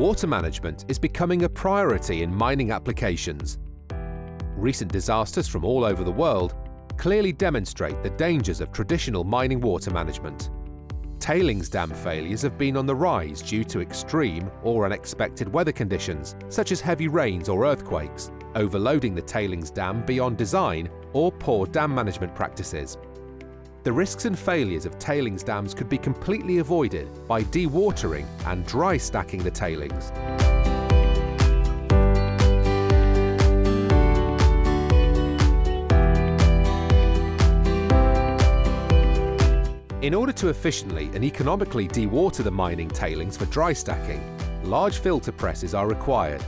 Water management is becoming a priority in mining applications. Recent disasters from all over the world clearly demonstrate the dangers of traditional mining water management. Tailings dam failures have been on the rise due to extreme or unexpected weather conditions, such as heavy rains or earthquakes, overloading the tailings dam beyond design, or poor dam management practices. The risks and failures of tailings dams could be completely avoided by dewatering and dry stacking the tailings. In order to efficiently and economically dewater the mining tailings for dry stacking, large filter presses are required.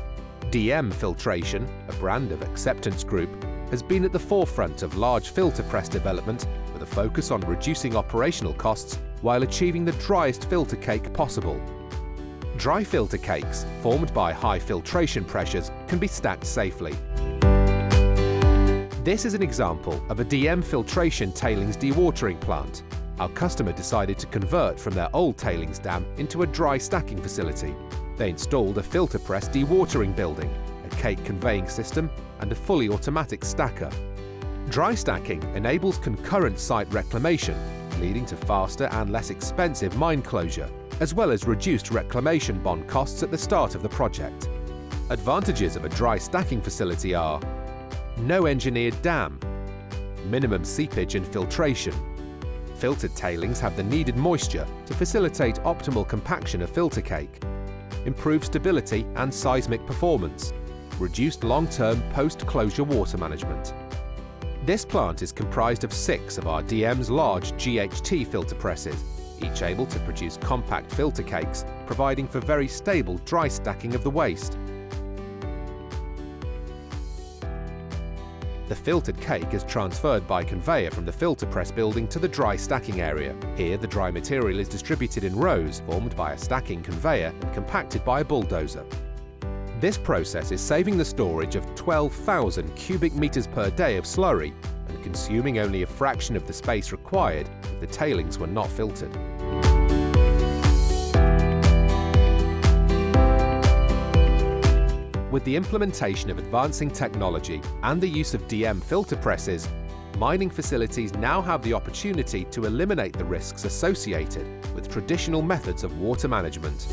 Diemme Filtration, a brand of Aqseptence Group, has been at the forefront of large filter press development with a focus on reducing operational costs while achieving the driest filter cake possible. Dry filter cakes, formed by high filtration pressures, can be stacked safely. This is an example of a Diemme filtration tailings dewatering plant our customer decided to convert from their old tailings dam into a dry stacking facility. They installed a filter press dewatering building, a cake conveying system, and a fully automatic stacker. Dry stacking enables concurrent site reclamation, leading to faster and less expensive mine closure, as well as reduced reclamation bond costs at the start of the project. Advantages of a dry stacking facility are no engineered dam, minimum seepage and filtration, filtered tailings have the needed moisture to facilitate optimal compaction of filter cake, improve stability and seismic performance, reduced long-term post-closure water management. This plant is comprised of six of our Diemme's large GHT filter presses, each able to produce compact filter cakes, providing for very stable dry stacking of the waste. The filtered cake is transferred by conveyor from the filter press building to the dry stacking area. Here, the dry material is distributed in rows formed by a stacking conveyor and compacted by a bulldozer. This process is saving the storage of 12,000 cubic meters per day of slurry and consuming only a fraction of the space required if the tailings were not filtered. With the implementation of advancing technology and the use of Diemme filter presses, mining facilities now have the opportunity to eliminate the risks associated with traditional methods of water management.